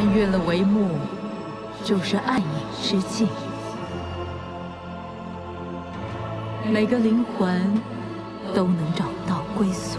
穿越了帷幕，就是暗影之境。每个灵魂都能找到归宿。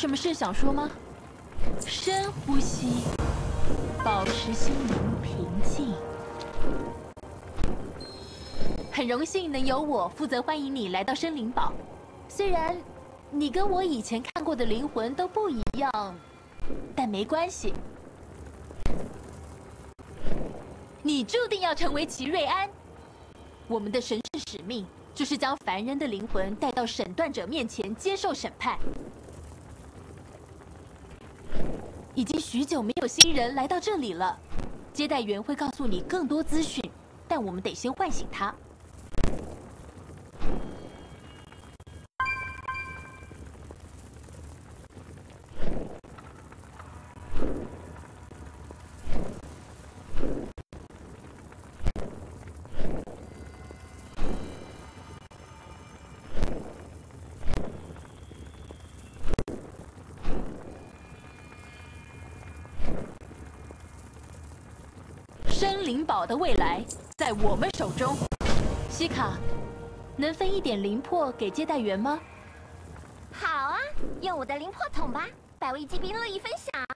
什么事想说吗？深呼吸，保持心灵平静。很荣幸能由我负责欢迎你来到生灵堡。虽然你跟我以前看过的灵魂都不一样，但没关系。你注定要成为齐瑞安。我们的神圣使命就是将凡人的灵魂带到审断者面前接受审判。已经许久没有新人来到这里了，接待员会告诉你更多资讯，但我们得先唤醒他。好的未来在我们手中。西卡，能分一点灵魄给接待员吗？好啊，用我的灵魄桶吧，百位机兵乐意分享。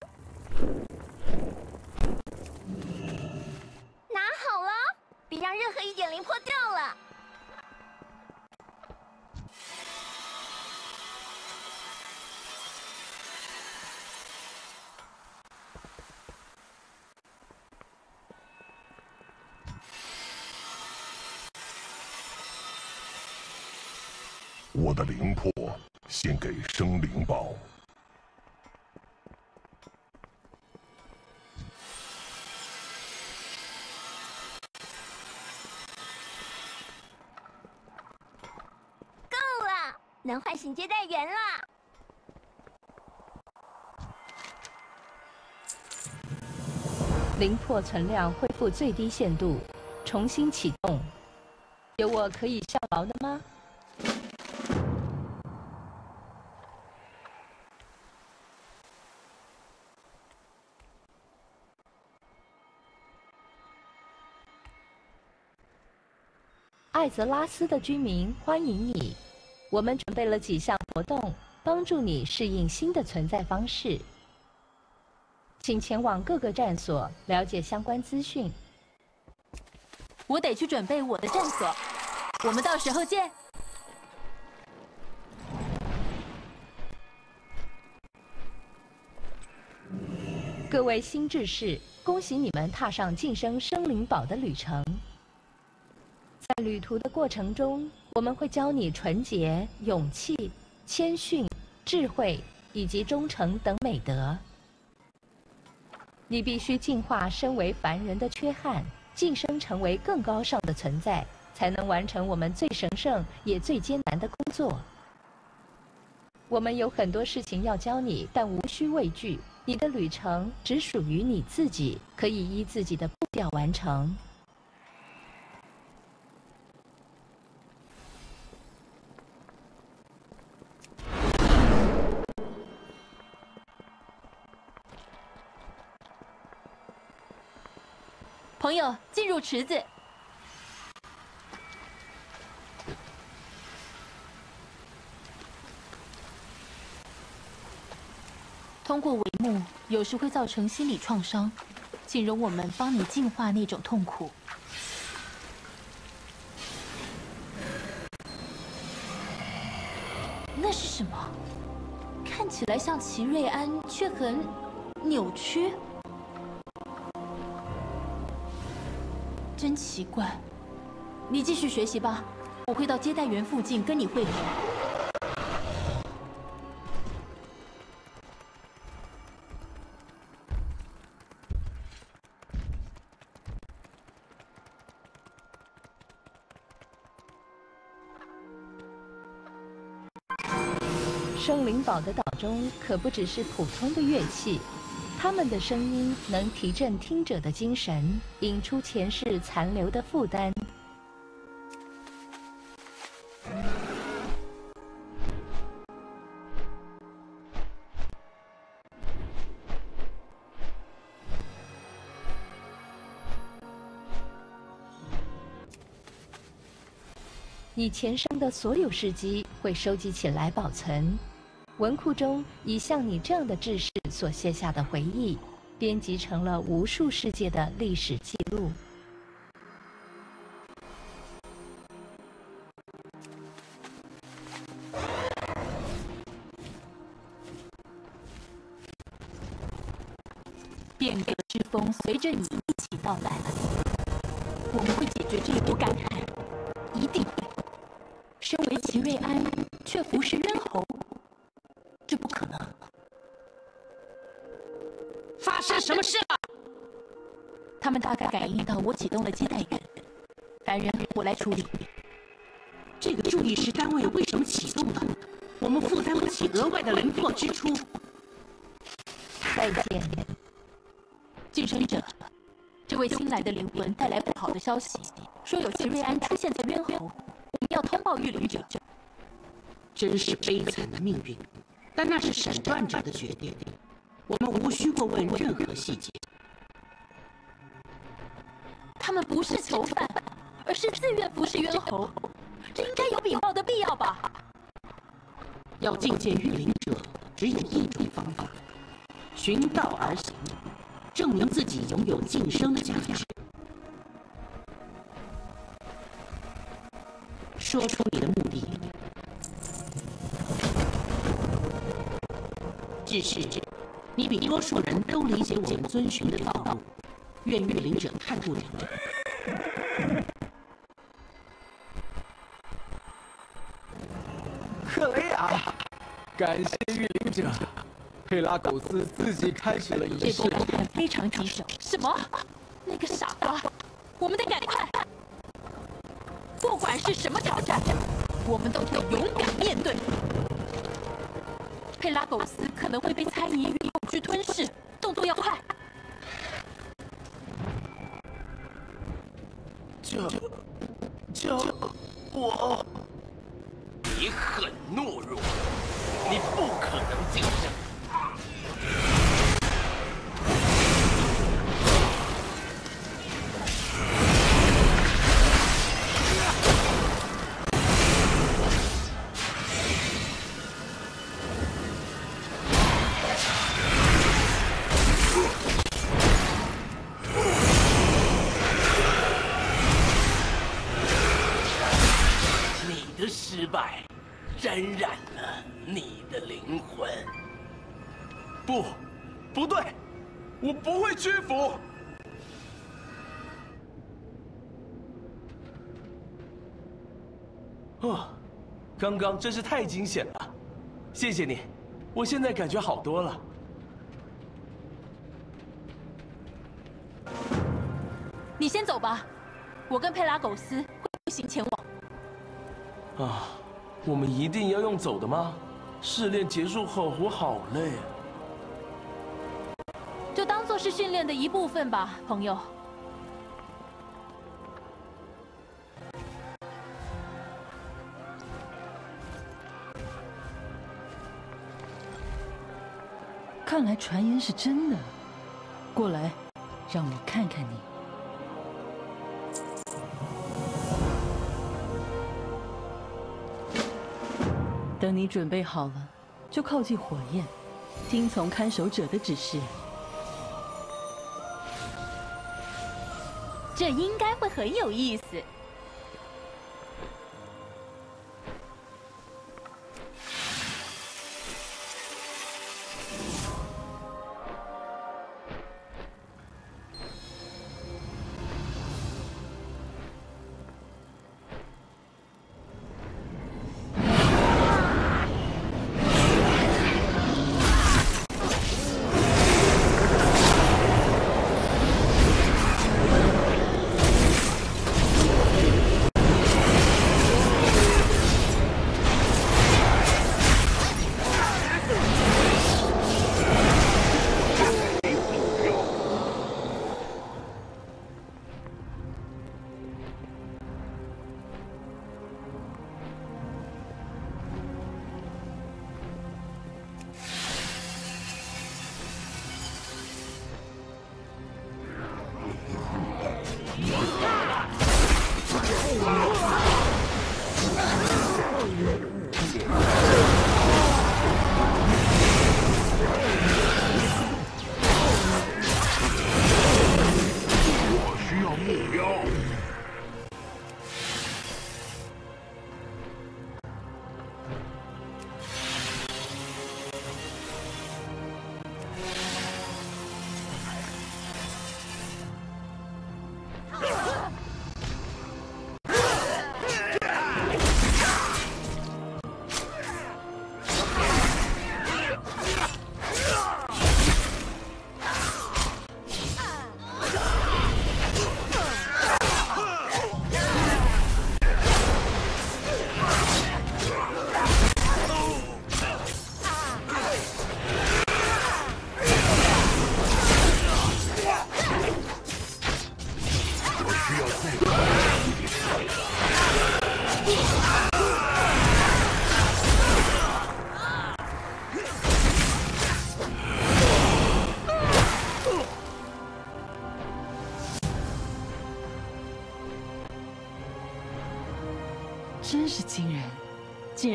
献给生灵宝。够了，能唤醒接待员了。灵魄存量恢复最低限度，重新启动。有我可以效劳的吗？泽拉斯的居民欢迎你。我们准备了几项活动，帮助你适应新的存在方式。请前往各个站所了解相关资讯。我得去准备我的站所，我们到时候见。各位新志士，恭喜你们踏上晋升生灵堡的旅程。在旅途的过程中，我们会教你纯洁、勇气、谦逊、智慧以及忠诚等美德。你必须净化身为凡人的缺憾，晋升成为更高尚的存在，才能完成我们最神圣也最艰难的工作。我们有很多事情要教你，但无需畏惧。你的旅程只属于你自己，可以依自己的步调完成。朋友，进入池子。通过帷幕，有时会造成心理创伤，请容我们帮你净化那种痛苦。那是什么？看起来像齐瑞安，却很扭曲。真奇怪。你继续学习吧，我会到接待员附近跟你会合。圣灵堡的岛中可不只是普通的乐器，他们的声音能提振听者的精神，引出前世残留的负担。你前生的所有事迹会收集起来保存，文库中以像你这样的志士所写下的回忆，编辑成了无数世界的历史记录。变革之风随着你一起到来，我们会解决这一波感慨，一定会。身为齐瑞安，却服侍任何，他们大概感应到我启动了接待员，凡人我来处理。这个助力师单位为什么启动了？我们负担不起额外的灵魄支出。再见，晋升者。这位新来的灵魂带来不好的消息，说有齐瑞安出现在冤侯，我们要通报御灵者。真是悲惨的命运，但那是审断者的决定，我们无需过问任何细节。他们不是囚犯，而是自愿服侍冤侯，这应该有禀报的必要吧？要觐见御灵者，只有一种方法：循道而行，证明自己拥有晋升的价值。说出你的目的。只是，你比多数人都理解我们遵循的道路。愿御灵者看顾你。感谢御灵者，佩拉苟斯自己开始了仪式。这波干旱非常棘手。什么？那个傻瓜！我们得赶快！不管是什么挑战，我们都得勇敢面对。佩拉苟斯可能会被猜疑沾染了你的灵魂。不，不对，我不会屈服。哦，刚刚真是太惊险了，谢谢你，我现在感觉好多了。你先走吧，我跟佩拉苟斯会步行前往。啊，我们一定要用走的吗？试炼结束后，我好累啊。就当做是训练的一部分吧，朋友。看来传言是真的。过来，让我看看你。等你准备好了，就靠近火焰，听从看守者的指示。这应该会很有意思。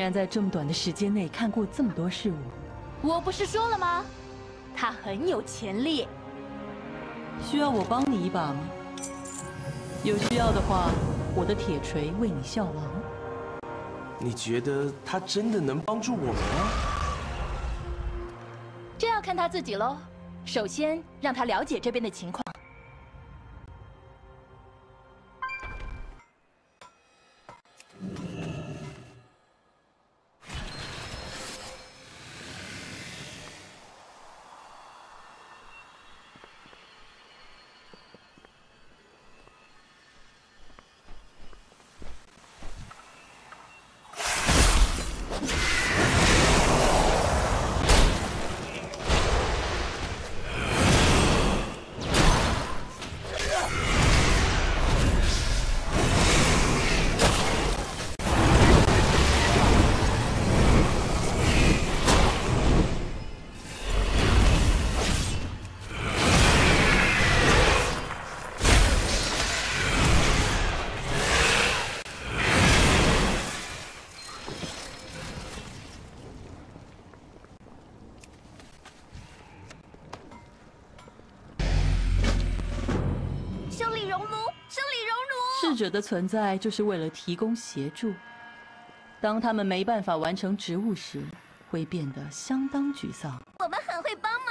然在这么短的时间内看过这么多事物。我不是说了吗？他很有潜力。需要我帮你一把吗？有需要的话，我的铁锤为你效劳。你觉得他真的能帮助我们吗？这要看他自己喽。首先，让他了解这边的情况。者的存在就是为了提供协助。当他们没办法完成职务时，会变得相当沮丧。我们很会帮忙。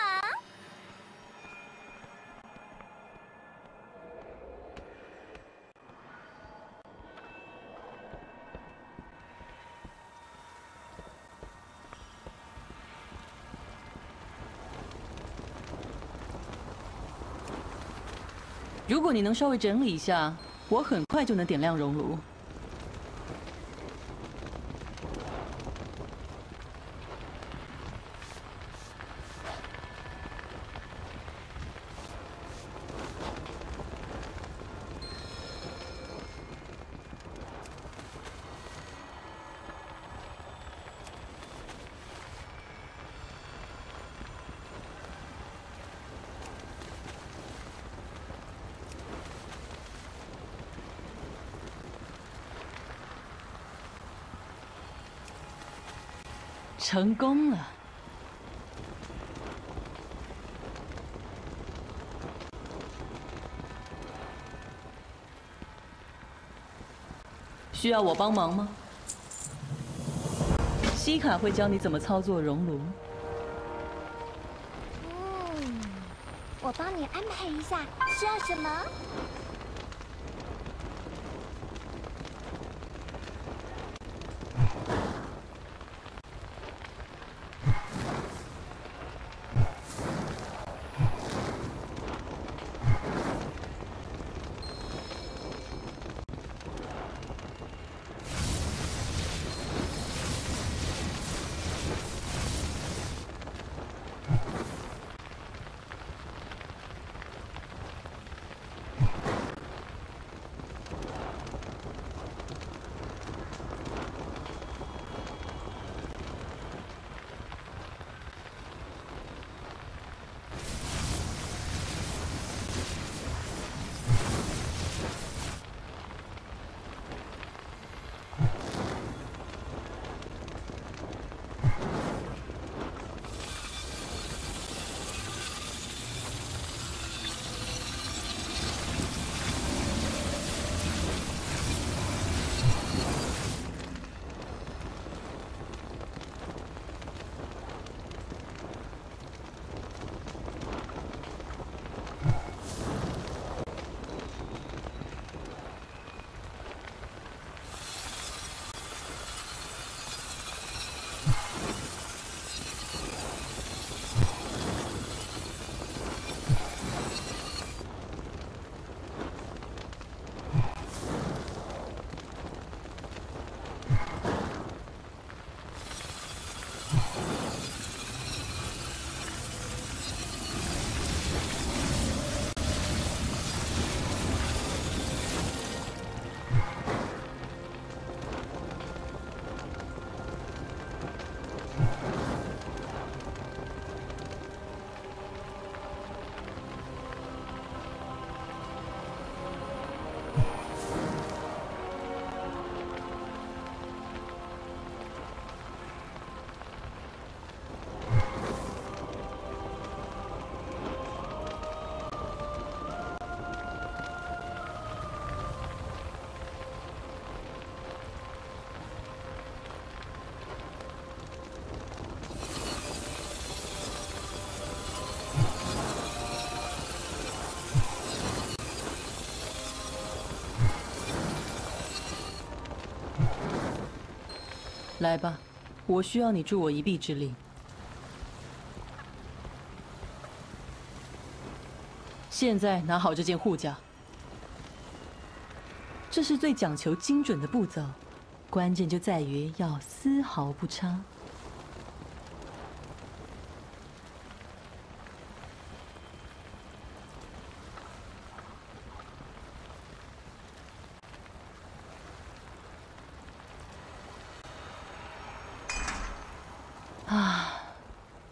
如果你能稍微整理一下，我很快就能点亮熔炉。成功了。需要我帮忙吗？西卡会教你怎么操作熔炉。嗯，我帮你安排一下，需要什么？来吧，我需要你助我一臂之力。现在拿好这件护甲，这是最讲求精准的步骤，关键就在于要丝毫不差。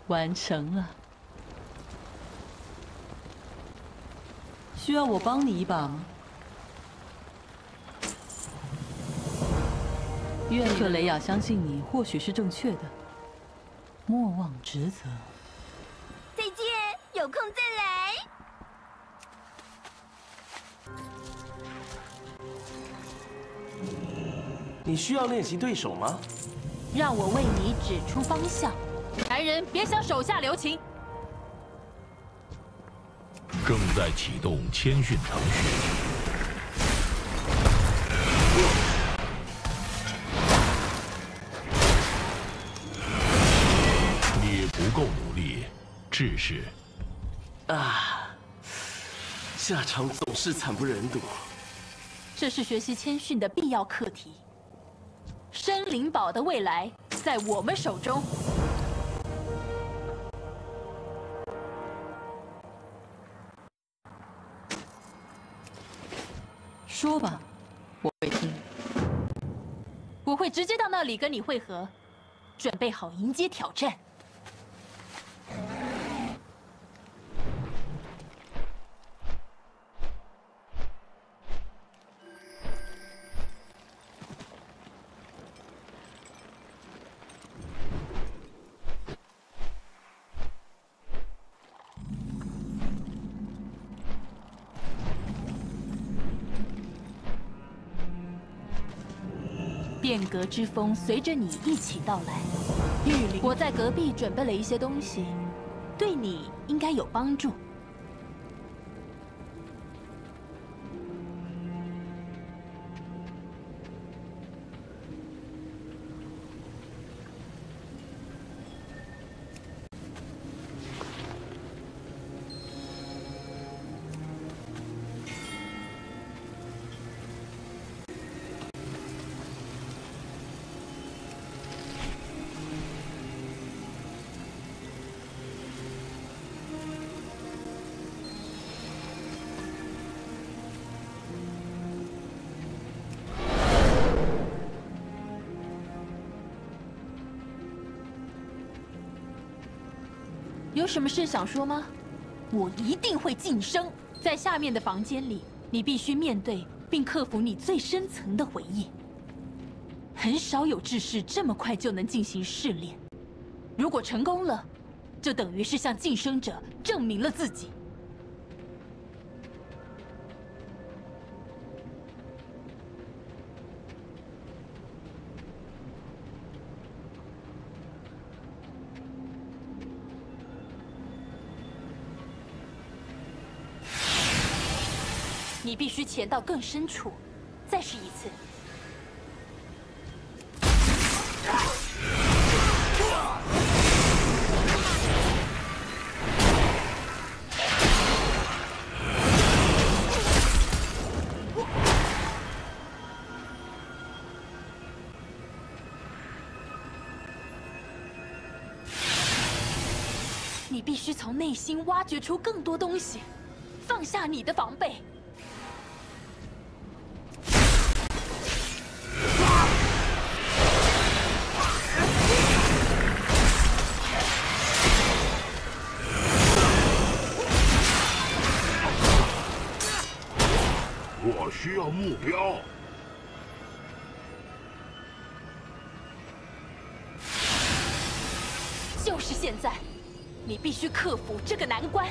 完成了。需要我帮你一把吗？愿克雷亚相信你，或许是正确的。莫忘职责。再见，有空再来。你需要练习对手吗？让我为你指出方向。男人别想手下留情。正在启动谦逊程序。你不够努力，志士。啊，下场总是惨不忍睹。这是学习谦逊的必要课题。森灵堡的未来在我们手中。说吧，我会听。我会直接到那里跟你会合，准备好迎接挑战。德之风随着你一起到来。我在隔壁准备了一些东西，对你应该有帮助。有什么事想说吗？我一定会晋升。在下面的房间里，你必须面对并克服你最深层的回忆。很少有志士这么快就能进行试炼。如果成功了，就等于是向晋升者证明了自己。你必须潜到更深处，再试一次。你必须从内心挖掘出更多东西，放下你的防备。必须克服这个难关。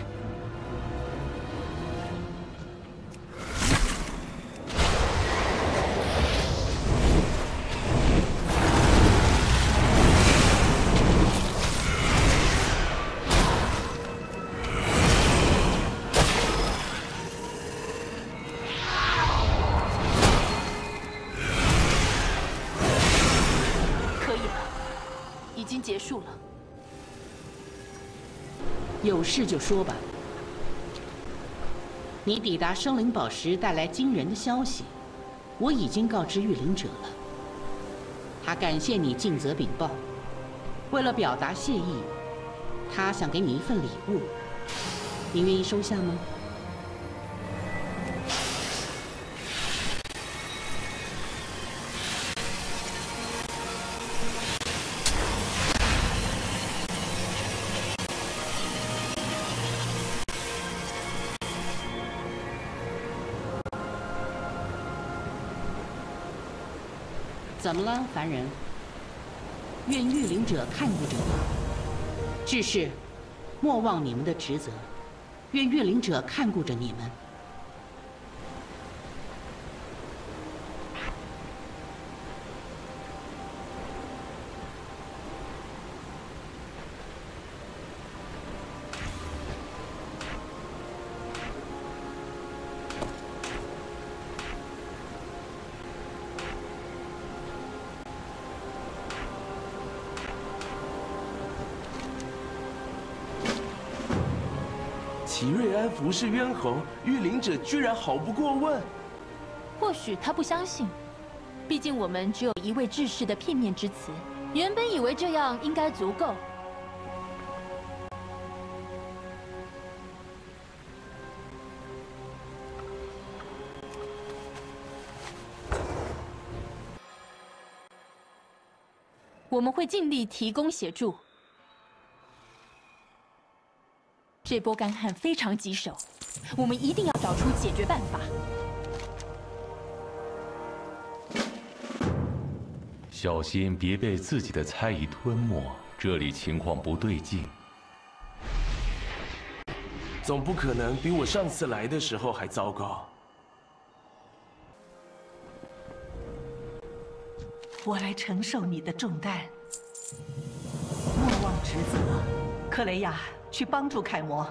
可以了，已经结束了。有事就说吧。你抵达生灵宝石带来惊人的消息，我已经告知御灵者了。他感谢你尽责禀报，为了表达谢意，他想给你一份礼物，你愿意收下吗？怎么了，凡人？愿御灵者看顾着你。志士，莫忘你们的职责。愿御灵者看顾着你们。服侍渊侯，御灵者居然毫不过问。或许他不相信，毕竟我们只有一位志士的片面之词。原本以为这样应该足够。我们会尽力提供协助。这波干旱非常棘手，我们一定要找出解决办法。小心别被自己的猜疑吞没，这里情况不对劲。总不可能比我上次来的时候还糟糕。我来承受你的重担。莫忘职责，克雷亚，去帮助楷模。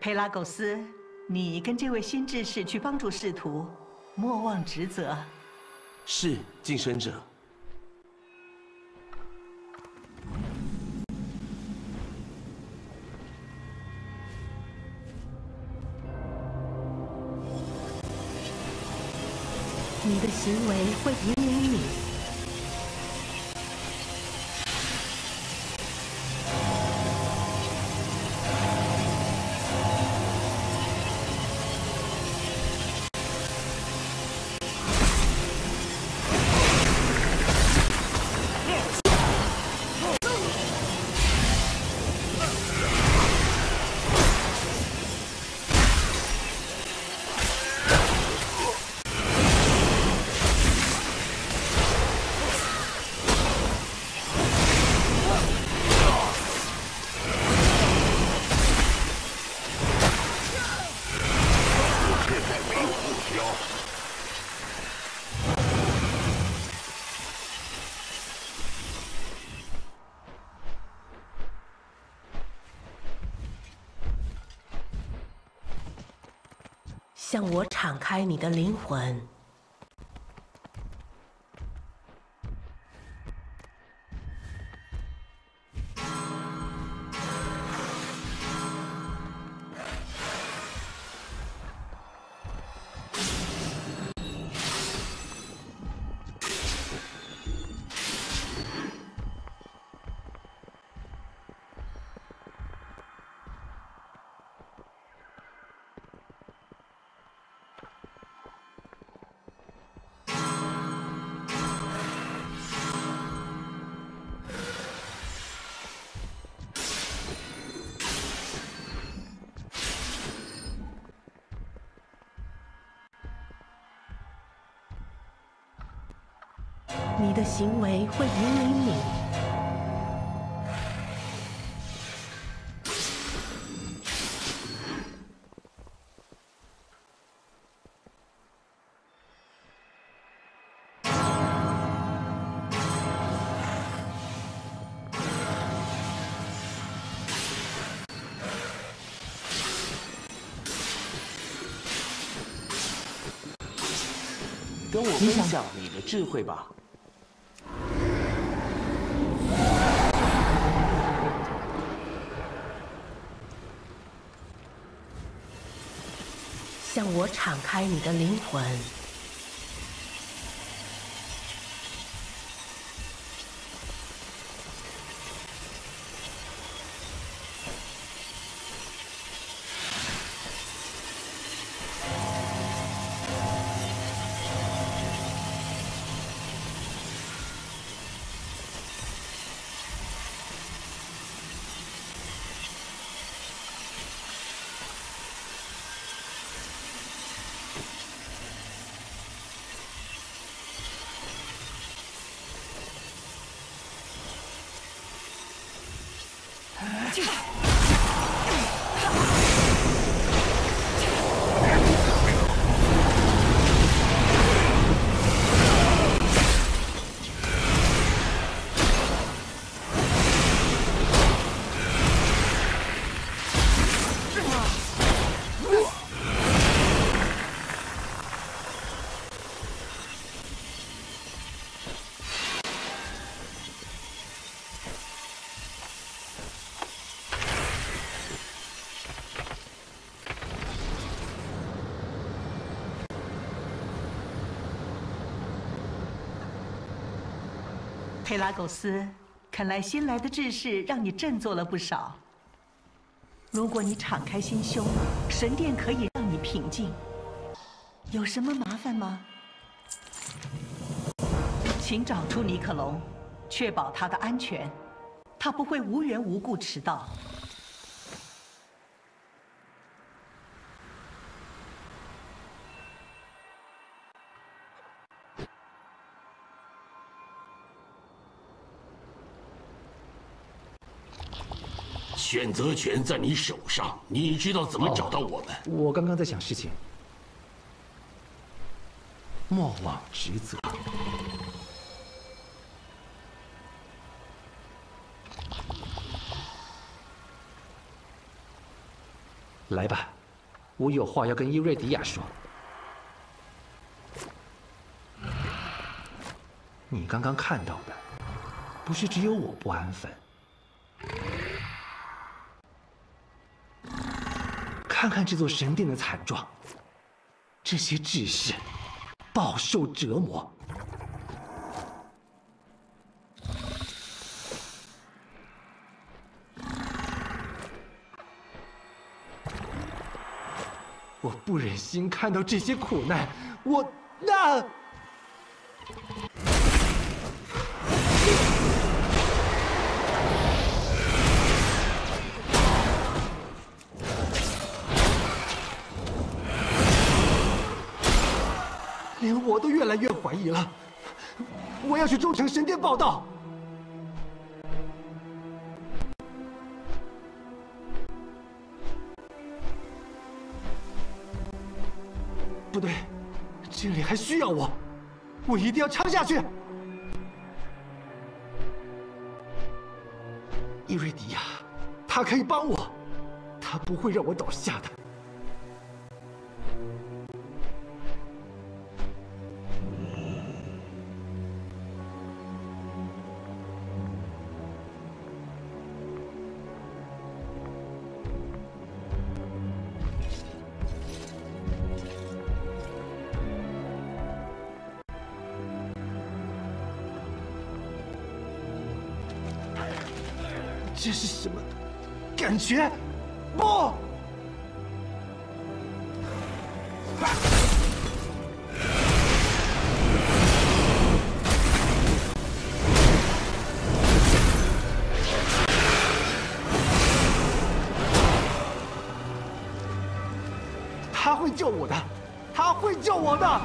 佩拉苟斯，你跟这位新志士去帮助使徒，莫忘职责。是，晋升者。你的行为会引向我敞开你的灵魂。你的行为会引领你。跟我分享你的智慧吧。向我敞开你的灵魂。佩拉苟斯，看来新来的志士让你振作了不少。如果你敞开心胸，神殿可以让你平静。有什么麻烦吗？请找出尼克龙，确保他的安全，他不会无缘无故迟到。选择权在你手上，你知道怎么找到我们。我刚刚在想事情。莫忘职责。来吧，我有话要跟伊瑞迪亚说。你刚刚看到的，不是只有我不安分。看看这座神殿的惨状，这些志士饱受折磨。我不忍心看到这些苦难，我那。连我都越来越怀疑了，我要去忠诚神殿报道。不对，这里还需要我，我一定要撑下去。伊瑞迪亚，他可以帮我，他不会让我倒下的。这是什么感觉？不！他会救我的，他会救我的。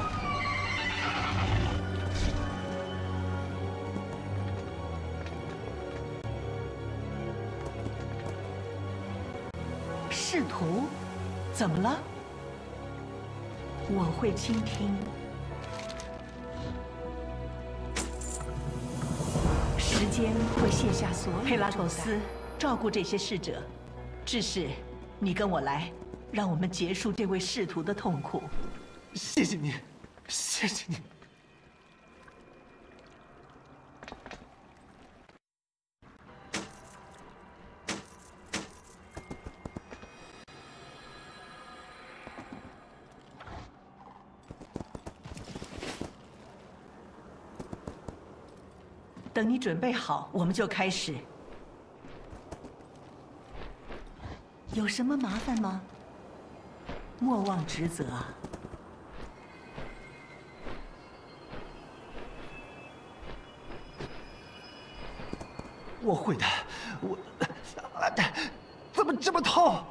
怎么了？我会倾听。时间会卸下所有。佩拉苟斯，照顾这些逝者。志士，你跟我来，让我们结束这位仕途的痛苦。谢谢你，谢谢你。你准备好，我们就开始。有什么麻烦吗？莫忘职责啊！我会的。我，怎么这么痛？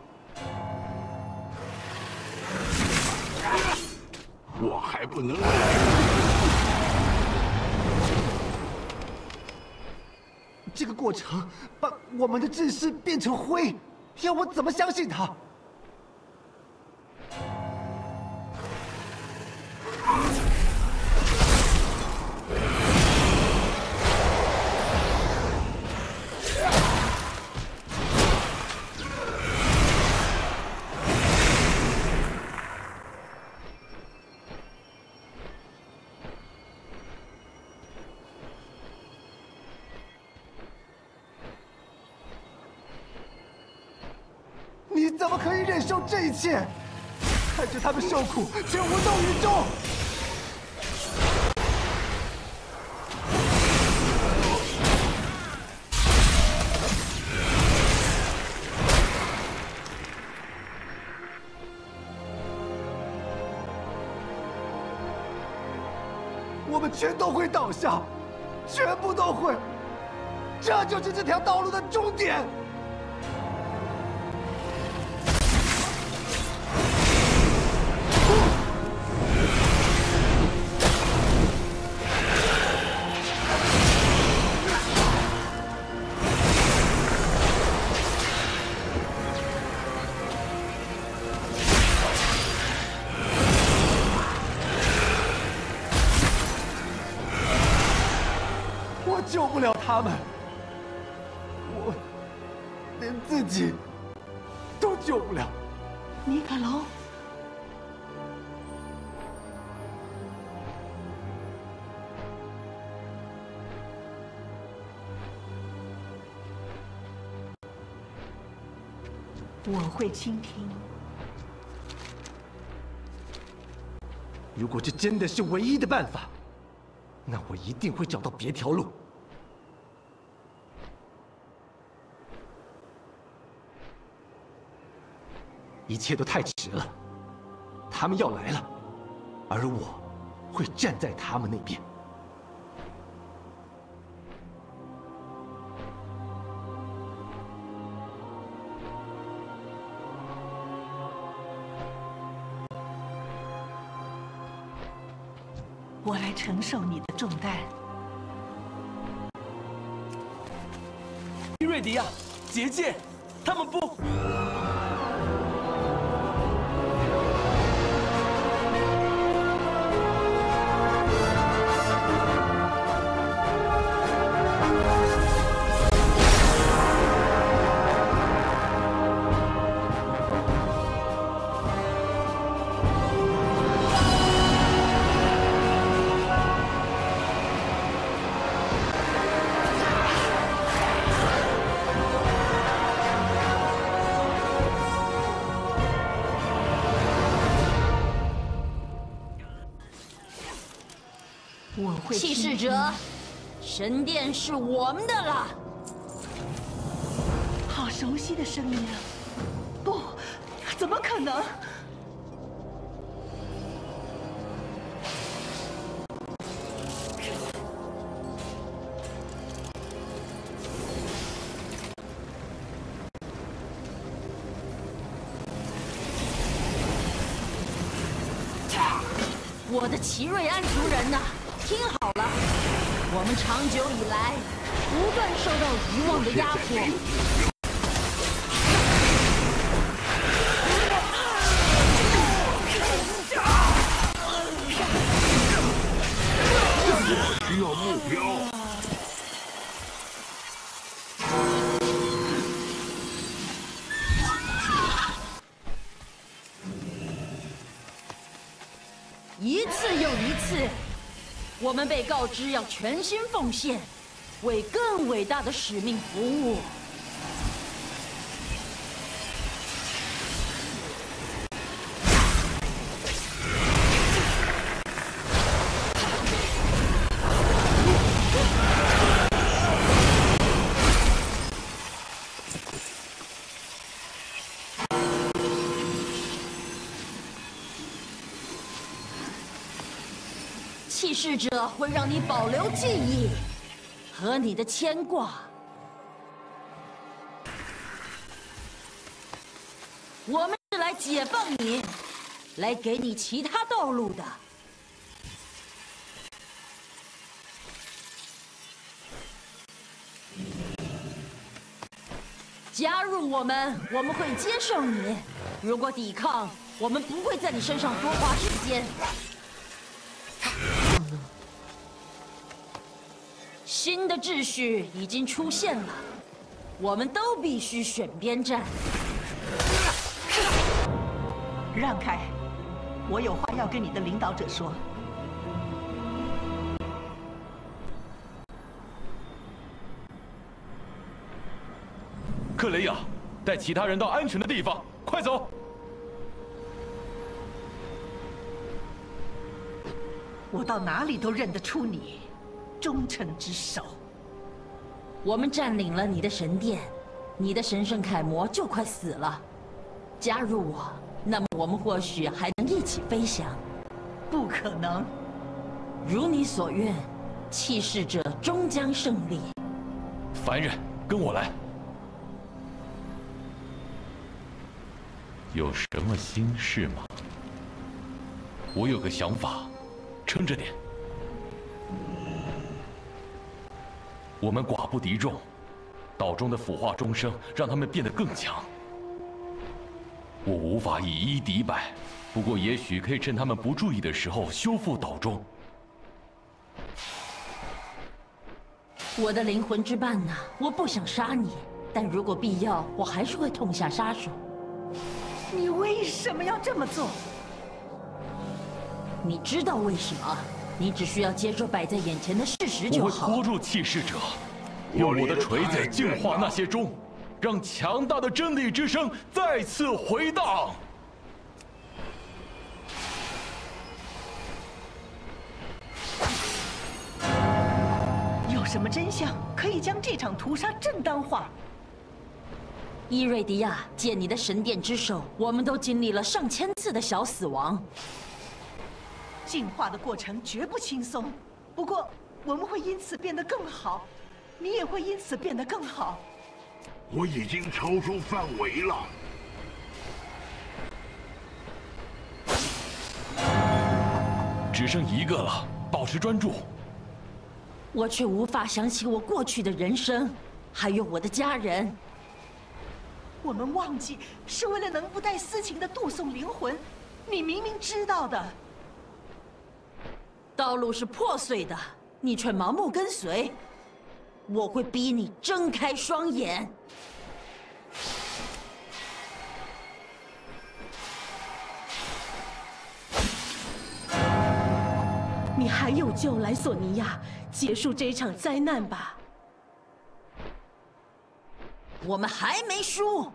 我还不能。这个过程把我们的志士变成灰，要我怎么相信他？我可以忍受这一切？看着他们受苦却无动于衷。我们全都会倒下，全部都会。这就是这条道路的终点。他们，我连自己都救不了。米卡龙，我会倾听。如果这真的是唯一的办法，那我一定会找到别条路。一切都太迟了，他们要来了，而我会站在他们那边。我来承受你的重担。瑞迪亚，结界，他们不。者，神殿是我们的了。好熟悉的声音啊！不，怎么可能？告知要全心奉献，为更伟大的使命服务。者会让你保留记忆和你的牵挂。我们是来解放你，来给你其他道路的。加入我们，我们会接受你。如果抵抗，我们不会在你身上多花时间。新的秩序已经出现了，我们都必须选边站。让开，我有话要跟你的领导者说。克雷亚，带其他人到安全的地方，快走！我到哪里都认得出你，忠诚之手。我们占领了你的神殿，你的神圣楷模就快死了。加入我，那么我们或许还能一起飞翔。不可能。如你所愿，气势者终将胜利。凡人，跟我来。有什么心事吗？我有个想法，撑着点。我们寡不敌众，岛中的腐化众生让他们变得更强。我无法以一敌百，不过也许可以趁他们不注意的时候修复岛中。我的灵魂之伴呐，我不想杀你，但如果必要，我还是会痛下杀手。你为什么要这么做？你知道为什么？你只需要接受摆在眼前的事实就好。我会拖住弃世者，用我的锤子净化那些钟，让强大的真理之声再次回荡。有什么真相可以将这场屠杀正当化？伊瑞迪亚，借你的神殿之手，我们都经历了上千次的小死亡。进化的过程绝不轻松，不过我们会因此变得更好，你也会因此变得更好。我已经超出范围了。只剩一个了，保持专注。我却无法想起我过去的人生，还有我的家人。我们忘记是为了能不带私情的渡送灵魂，你明明知道的。道路是破碎的，你却盲目跟随。我会逼你睁开双眼。你还有救，莱索尼亚，结束这场灾难吧。我们还没输，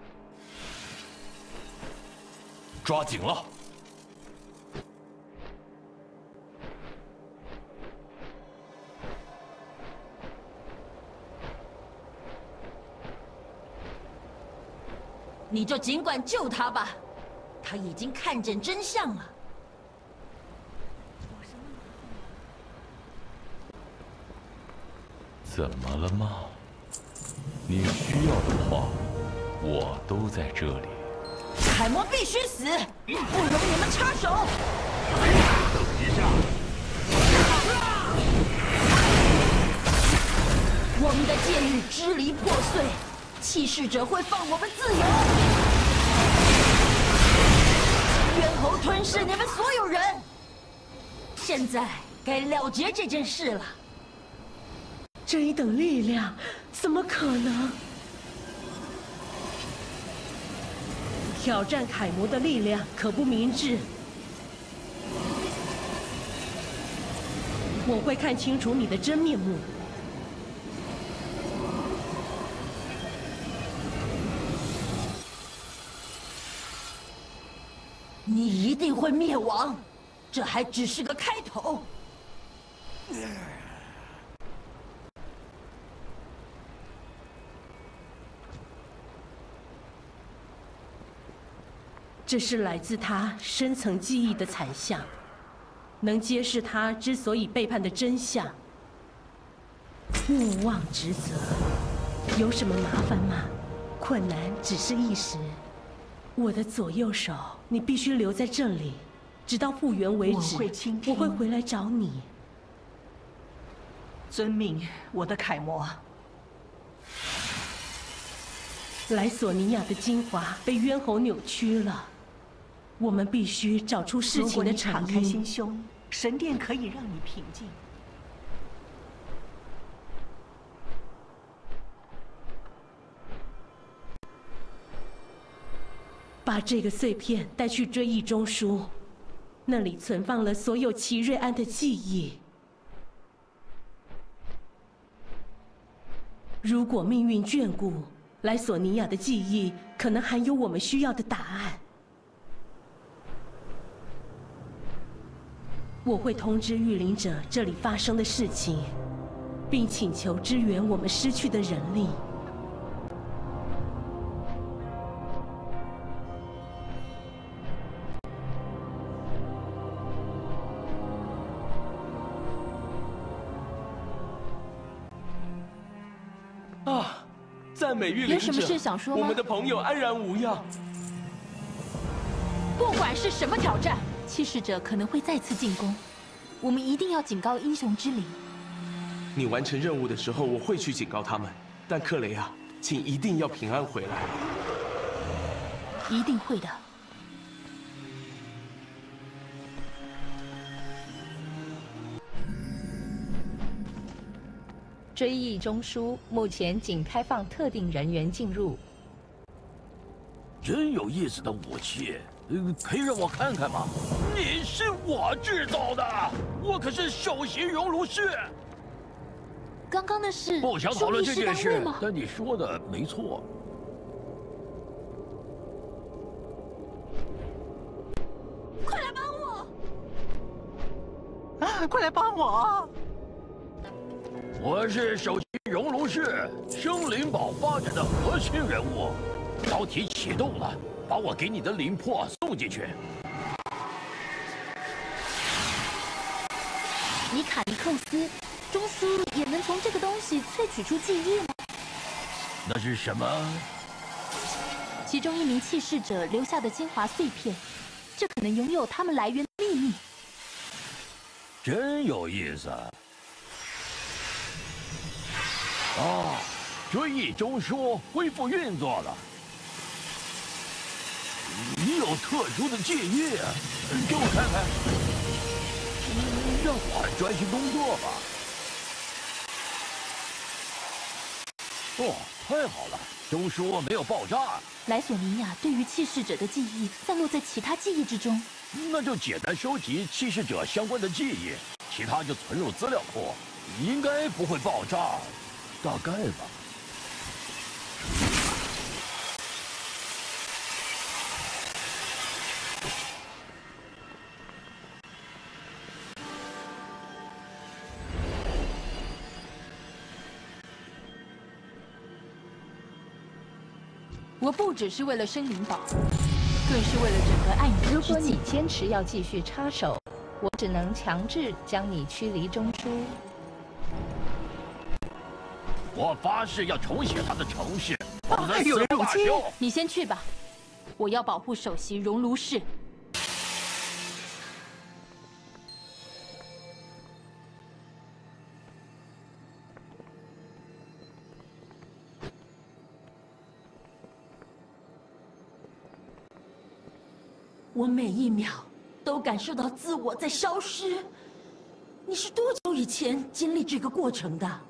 抓紧了。你就尽管救他吧，他已经看见真相了。怎么了吗？你需要的话，我都在这里。海魔必须死，不容你们插手。等一下，我们的戒律支离破碎，弃世者会放我们自由。冤猴吞噬你们所有人，现在该了结这件事了。这一等力量，怎么可能挑战楷模的力量？可不明智。我会看清楚你的真面目。你一定会灭亡，这还只是个开头。这是来自他深层记忆的残像，能揭示他之所以背叛的真相。勿忘职责，有什么麻烦吗？困难只是一时。我的左右手，你必须留在这里，直到复原为止。我会倾听，我会回来找你。遵命，我的楷模。莱索尼亚的精华被冤猴扭曲了，我们必须找出事情的敞开心胸，神殿可以让你平静。把这个碎片带去追忆中枢，那里存放了所有齐瑞安的记忆。如果命运眷顾，莱索尼亚的记忆可能含有我们需要的答案。我会通知御灵者这里发生的事情，并请求支援我们失去的人力。美玉灵者，有什么事想说吗？我们的朋友安然无恙。不管是什么挑战，弃世者可能会再次进攻，我们一定要警告英雄之灵。你完成任务的时候，我会去警告他们。但克雷啊，请一定要平安回来。一定会的。追忆中枢目前仅开放特定人员进入。真有意思的武器，呃，可以让我看看吗？你是我制造的，我可是首席熔炉师。刚刚的事不想讨论这件事，吗？但你说的没错。快来帮我！啊，快来帮我！我是首席熔炉师，生灵堡发展的核心人物。导体启动了，把我给你的灵魄送进去。尼卡尼克斯，中苏也能从这个东西萃取出记忆吗？那是什么？其中一名弃世者留下的精华碎片，这可能拥有他们来源的秘密。真有意思。啊，追忆中枢恢复运作了。你有特殊的记忆，给我看看。让我专心工作吧。哦，太好了，中枢没有爆炸。莱索尼亚对于弃世者的记忆散落在其他记忆之中，那就简单收集弃世者相关的记忆，其他就存入资料库，应该不会爆炸，大概吧。我不只是为了生灵宝，更是为了整个暗影。如果你坚持要继续插手，我只能强制将你驱离中枢。我发誓要重写他的城市，否则死不罢休。你先去吧，我要保护首席熔炉室。我每一秒都感受到自我在消失。你是多久以前经历这个过程的？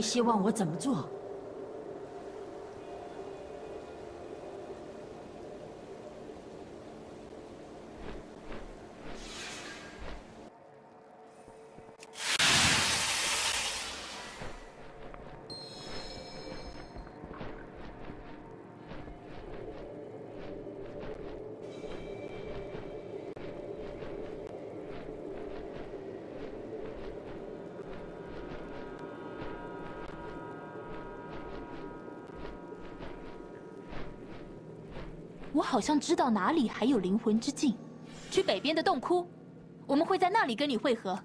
你希望我怎么做？我好像知道哪里还有灵魂之境，去北边的洞窟，我们会在那里跟你会合。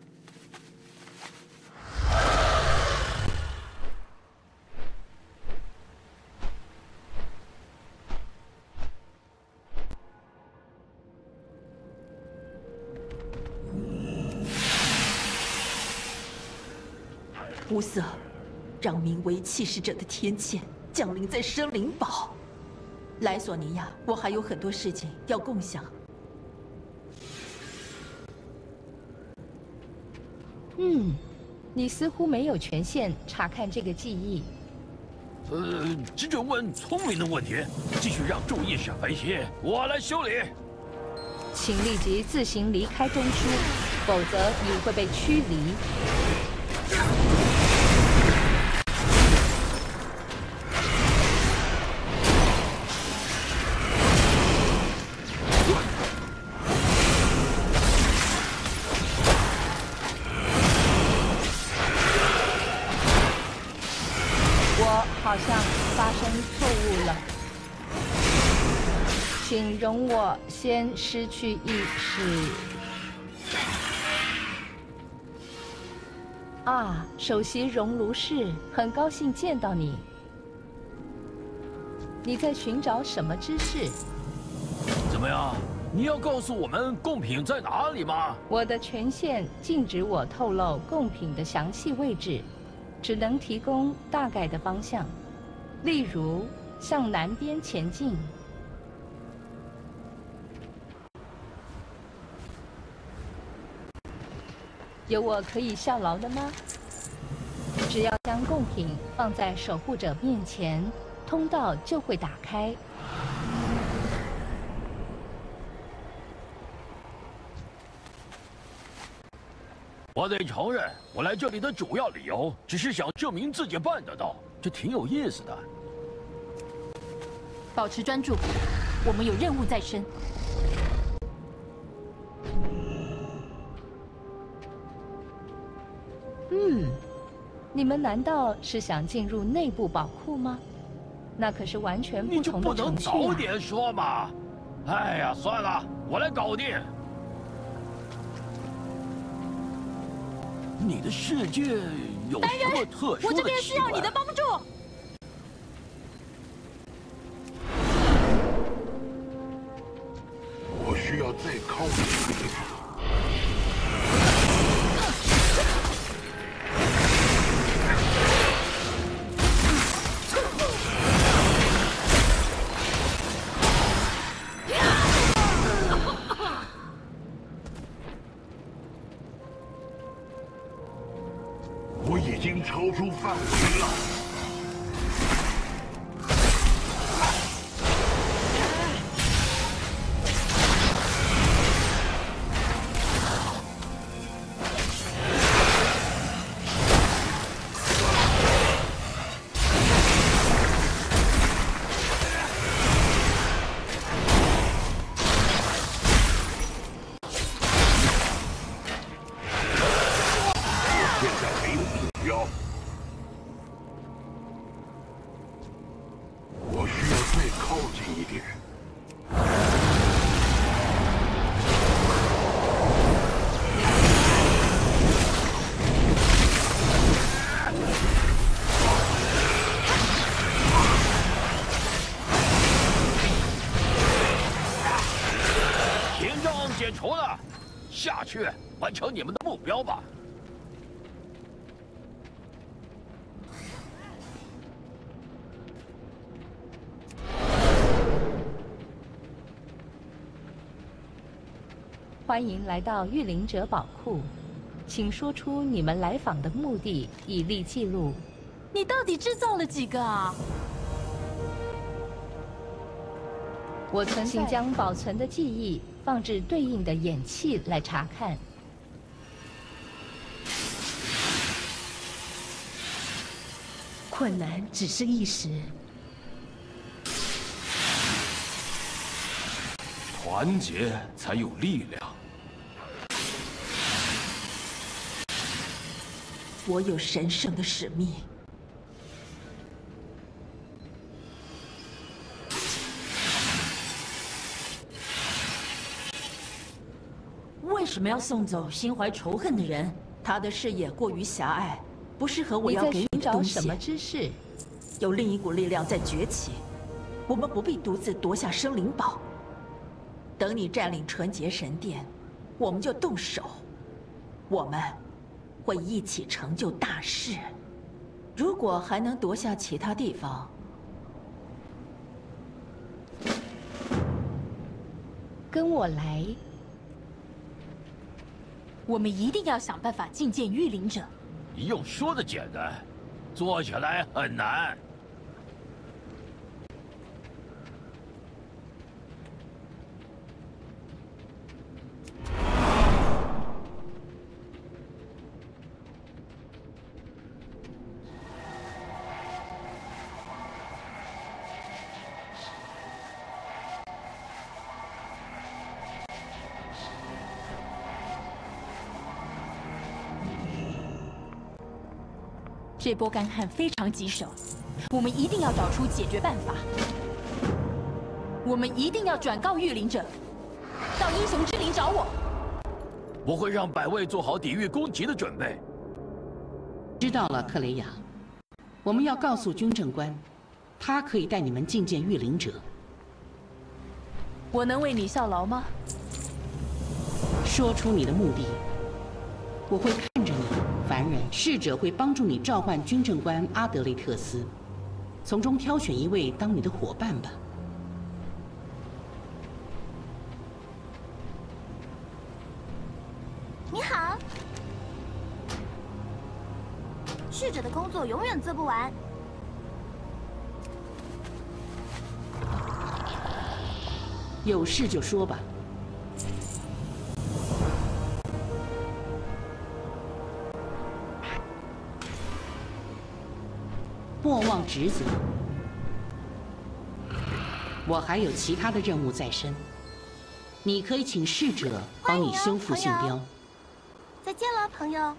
无色，让名为弃世者的天堑降临在生灵堡。莱索尼亚，我还有很多事情要共享。嗯，你似乎没有权限查看这个记忆。呃，只准问聪明的问题，继续让注意审分析，我来修理。请立即自行离开中枢，否则你会被驱离。容我先失去意识。啊，首席熔炉士，很高兴见到你。你在寻找什么知识？怎么样？你要告诉我们贡品在哪里吗？我的权限禁止我透露贡品的详细位置。只能提供大概的方向，例如向南边前进。有我可以效劳的吗？只要将贡品放在守护者面前，通道就会打开。我得承认，我来这里的主要理由只是想证明自己办得到，这挺有意思的。保持专注，我们有任务在身。你们难道是想进入内部宝库吗？那可是完全不同的程序啊！你就不能早点说吗？哎呀，算了，我来搞定。你的世界有什么特殊的我这边需要你的帮助。成你们的目标吧。欢迎来到御灵者宝库，请说出你们来访的目的，以立记录。你到底制造了几个啊？我曾请将保存的记忆放置对应的眼器来查看。困难只是一时，团结才有力量。我有神圣的使命。为什么要送走心怀仇恨的人？他的视野过于狭隘，不适合我要给你的东西。什么知识？有另一股力量在崛起，我们不必独自夺下生灵堡。等你占领纯洁神殿，我们就动手。我们会一起成就大事。如果还能夺下其他地方，跟我来。我们一定要想办法觐见御灵者。你用说的简单，做起来很难。这波干旱非常棘手，我们一定要找出解决办法。我们一定要转告御灵者，到英雄之林找我。我会让百位做好抵御攻击的准备。知道了，克雷亚。我们要告诉军政官，他可以带你们觐见御灵者。我能为你效劳吗？说出你的目的，我会凡人，侍者会帮助你召唤军政官阿德雷特斯，从中挑选一位当你的伙伴吧。你好，侍者的工作永远做不完。有事就说吧。职责，我还有其他的任务在身。你可以请侍者帮你修复信标。再见了，朋友。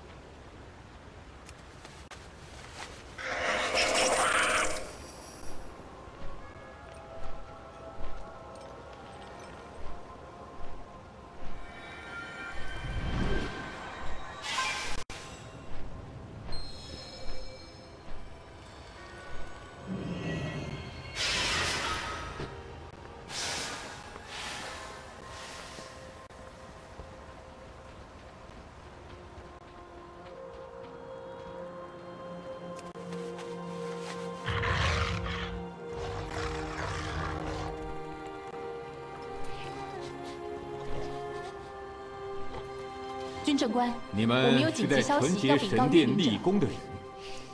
军政官，你我们有们是在紧急消纯洁息要禀告神殿立功的人，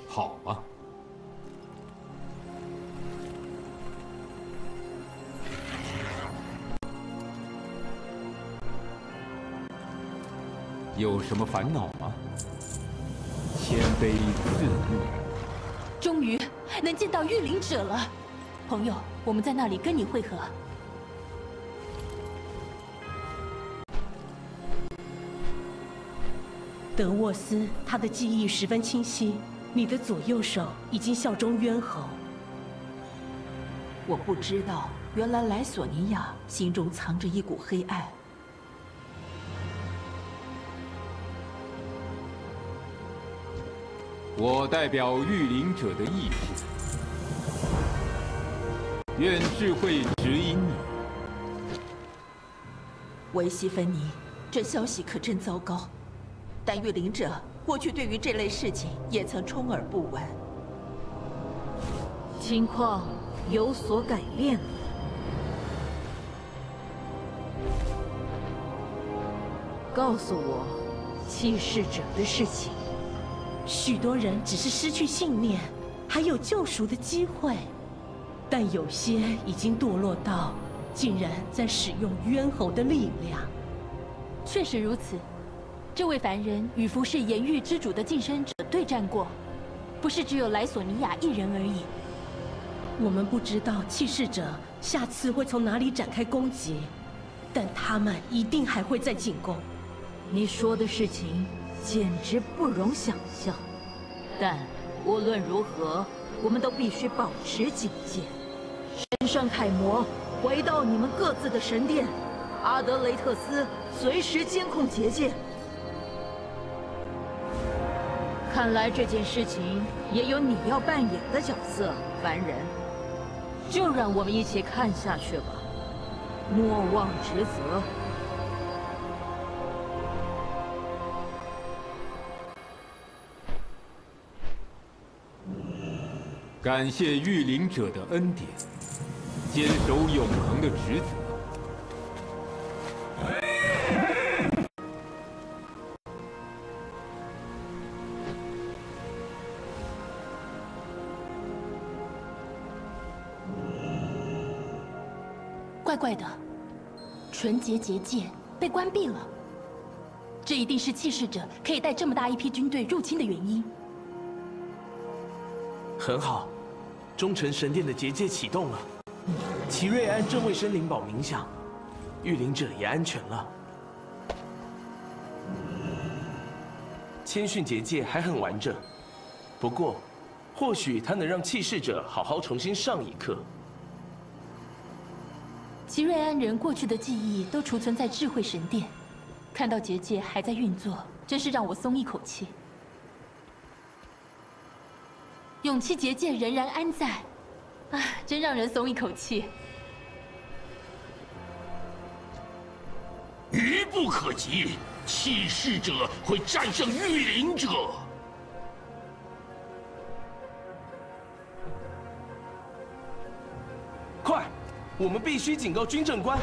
好吗！有什么烦恼吗？谦卑终于能见到御灵者了，朋友，我们在那里跟你会合。德沃斯，他的记忆十分清晰。你的左右手已经效忠渊侯。我不知道，原来莱索尼亚心中藏着一股黑暗。我代表御灵者的意志，愿智慧指引你。维西芬尼，这消息可真糟糕。但御灵者过去对于这类事情也曾充耳不闻。情况有所改变。告诉我，弃世者的事情。许多人只是失去信念，还有救赎的机会，但有些已经堕落到，竟然在使用冤侯的力量。确实如此，这位凡人与服侍炎狱之主的晋升者对战过，不是只有莱索尼亚一人而已。我们不知道弃世者下次会从哪里展开攻击，但他们一定还会再进攻。你说的事情简直不容想象，但无论如何，我们都必须保持警戒。神圣楷模，回到你们各自的神殿。阿德雷特斯随时监控结界。看来这件事情也有你要扮演的角色，凡人。就让我们一起看下去吧，莫忘职责。感谢御灵者的恩典，坚守永恒的职责。纯洁结界被关闭了。这一定是弃世者可以带这么大一批军队入侵的原因。很好，忠诚神殿的结界启动了，齐瑞安正为生灵堡冥想，御灵者也安全了。谦逊结界还很完整，不过，或许它能让弃世者好好重新上一课。齐瑞安人过去的记忆都储存在智慧神殿，看到结界还在运作，真是让我松一口气。勇气结界仍然安在，啊，真让人松一口气。愚不可及，气势者会战胜御灵者。我们必须警告军政官。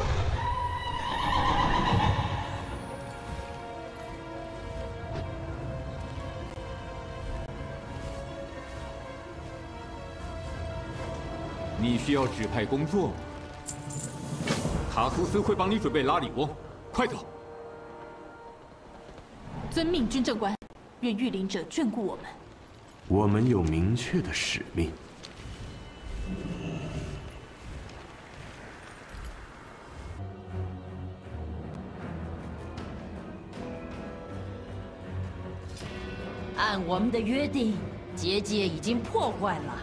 你需要指派工作吗？卡苏斯会帮你准备拉里翁，快走！遵命，军政官。愿御灵者眷顾我们。我们有明确的使命。我们的约定，结界已经破坏了。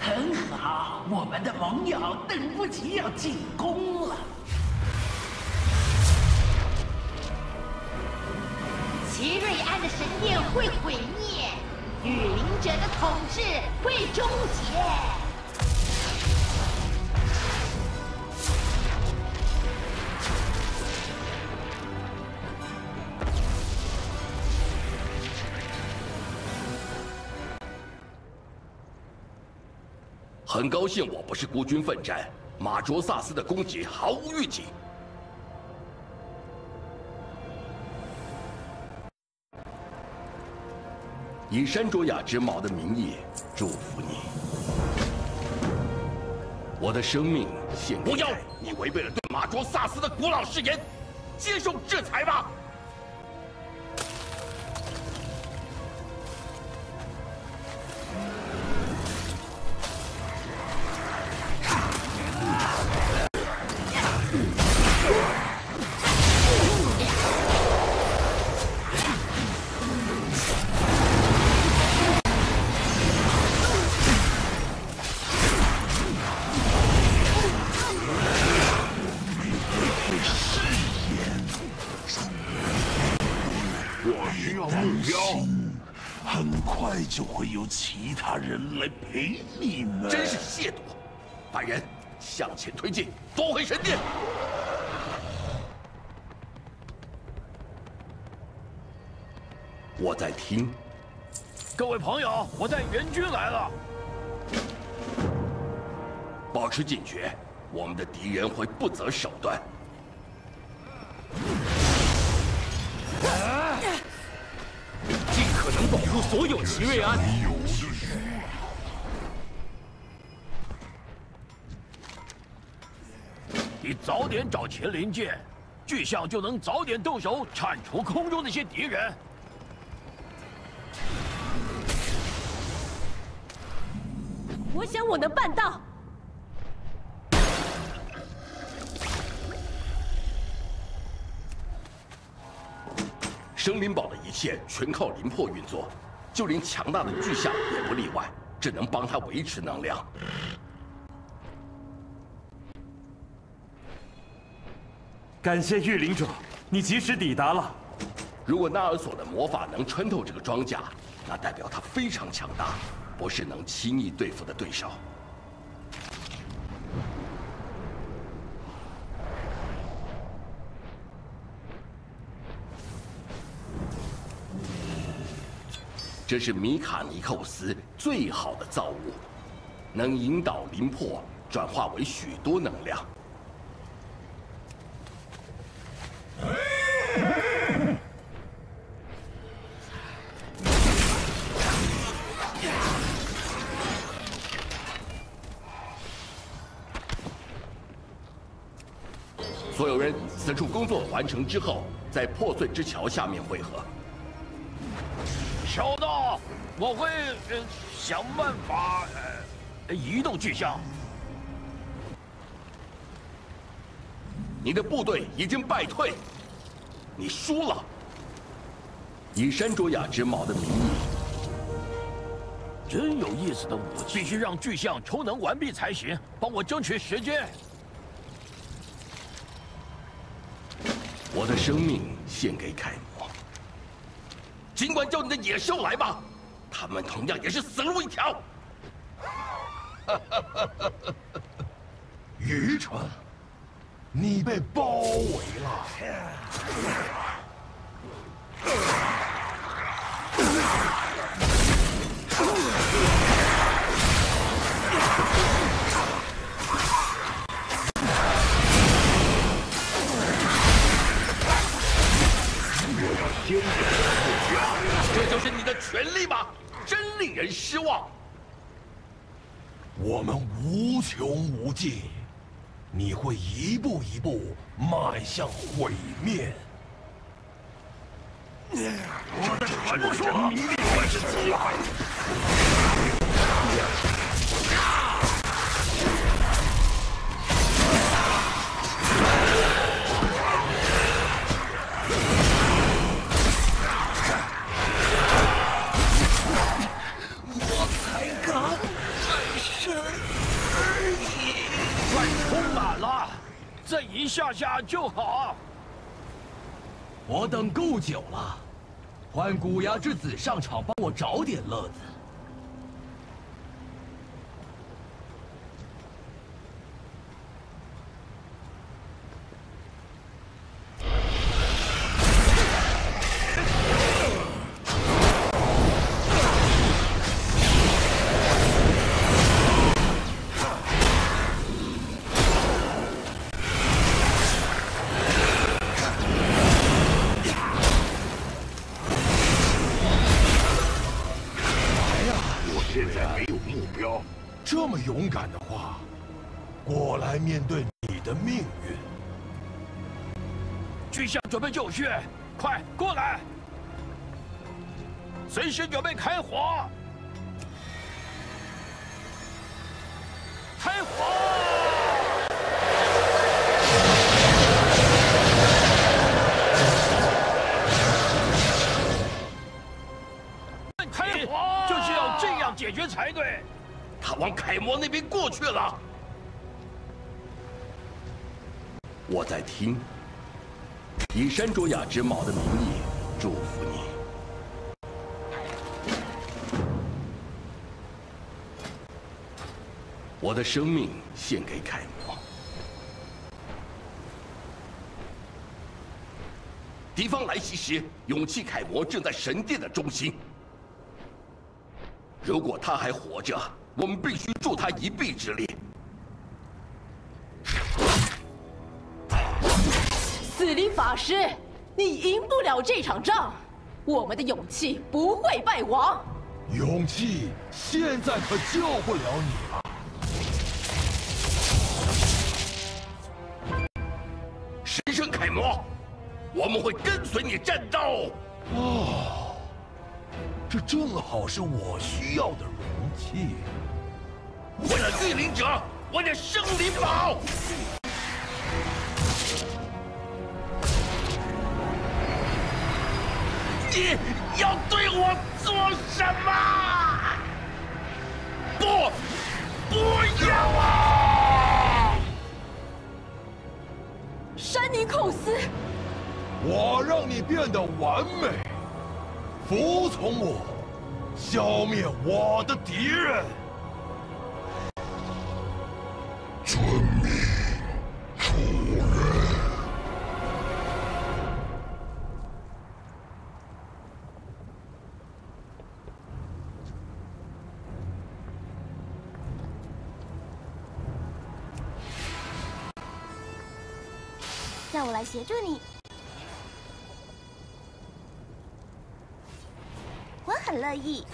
很好，我们的盟友等不及要进攻了。奇瑞安的神殿会毁灭，雨林者的统治会终结。很高兴我不是孤军奋战，马卓萨斯的攻击毫无预警。以山卓雅之矛的名义祝福你，我的生命献给。不要！你违背了对马卓萨斯的古老誓言，接受制裁吧。就会有其他人来陪你们。真是亵渎！把人，向前推进，夺回神殿。我在听。各位朋友，我带援军来了。保持警觉，我们的敌人会不择手段。可能保护所有奇瑞安。你早点找乾灵剑，巨象就能早点动手铲除空中那些敌人。我想我能办到。生灵堡的一切全靠灵魄运作，就连强大的巨象也不例外，只能帮他维持能量。感谢御灵者，你及时抵达了。如果纳尔索的魔法能穿透这个装甲，那代表他非常强大，不是能轻易对付的对手。这是米卡尼寇斯最好的造物，能引导灵魄转化为许多能量。所有人，此处工作完成之后，在破碎之桥下面汇合。收到，我会呃想办法呃移动巨象。你的部队已经败退，你输了。以山卓雅之矛的名义，真有意思的武器，必须让巨象充能完毕才行。帮我争取时间。我的生命献给凯。尽管叫你的野兽来吧，他们同样也是死路一条。愚蠢！你被包围了。这就是你的权利吗？真令人失望。我们无穷无尽，你会一步一步迈向毁灭。我的传说明明是机会。下下就好。我等够久了，换古崖之子上场帮我找点乐子。么勇敢的话，过来面对你的命运。巨象准备就绪，快过来！随时准备开火！开火！往楷模那边过去了。我在听，以山卓雅之矛的名义祝福你。我的生命献给楷模。敌方来袭时，勇气楷模正在神殿的中心。如果他还活着，我们必须助他一臂之力。死灵法师，你赢不了这场仗，我们的勇气不会败亡。勇气现在可救不了你了。神圣楷模，我们会跟随你战斗。哦，这正好是我需要的容器。为了御灵者，为了生灵宝。你要对我做什么？不，不要啊！山尼寇斯，我让你变得完美，服从我，消灭我的敌人。遵命，主人。让我来协助你。我很乐意。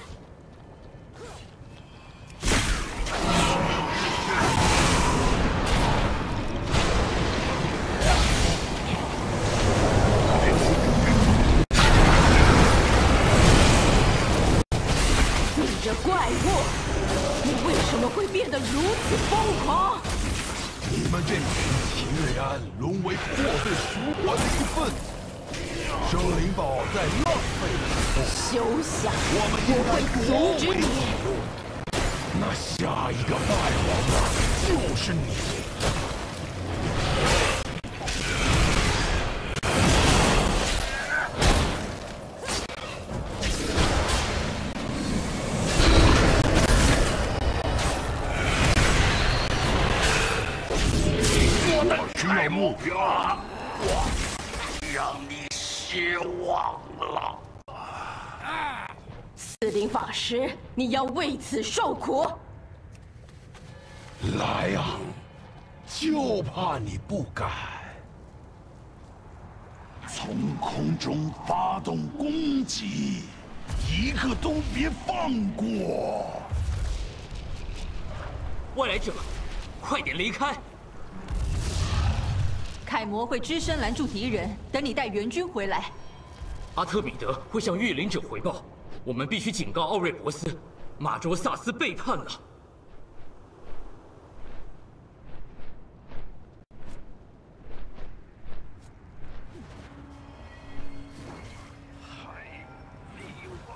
你要为此受苦！来呀，就怕你不敢！从空中发动攻击，一个都别放过！外来者，快点离开！楷模会只身拦住敌人，等你带援军回来。阿特米德会向御灵者回报，我们必须警告奥瑞博斯，马卓萨斯背叛了。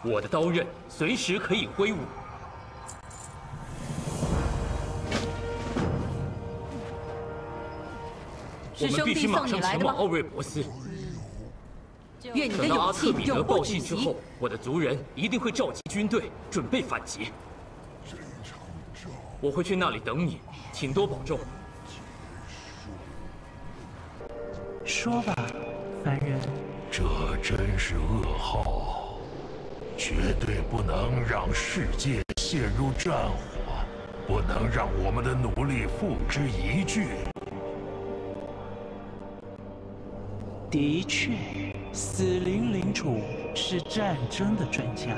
我的刀刃随时可以挥舞。我们必须马上前往奥瑞博斯。等到阿特米德报信之后，我的族人一定会召集军队，准备反击。我会去那里等你，请多保重。说吧，凡人。这真是噩耗，绝对不能让世界陷入战火，不能让我们的努力付之一炬。的确，死灵领主是战争的专家，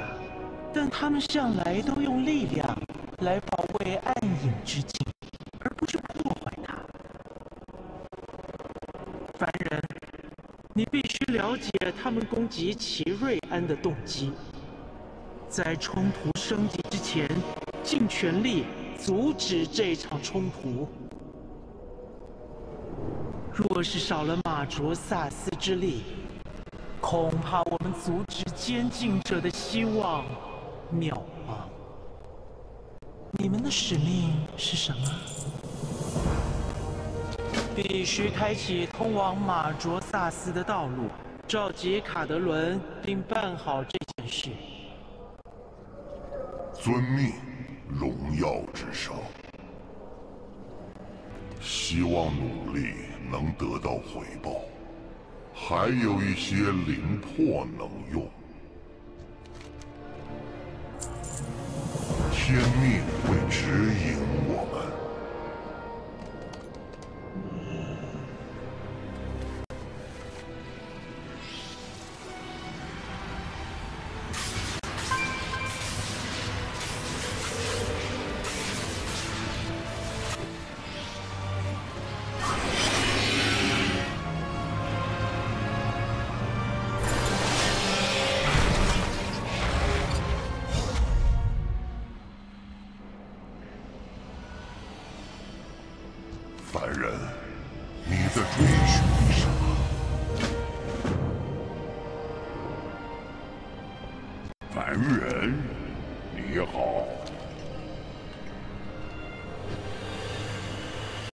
但他们向来都用力量来保卫暗影之境，而不是破坏它。凡人，你必须了解他们攻击奇瑞安的动机，在冲突升级之前，尽全力阻止这场冲突。若是少了马卓萨斯之力，恐怕我们阻止监禁者的希望渺茫。你们的使命是什么？必须开启通往马卓萨斯的道路，召集卡德伦，并办好这件事。遵命，荣耀之上。希望努力能得到回报，还有一些灵魄能用。天命会指引我们。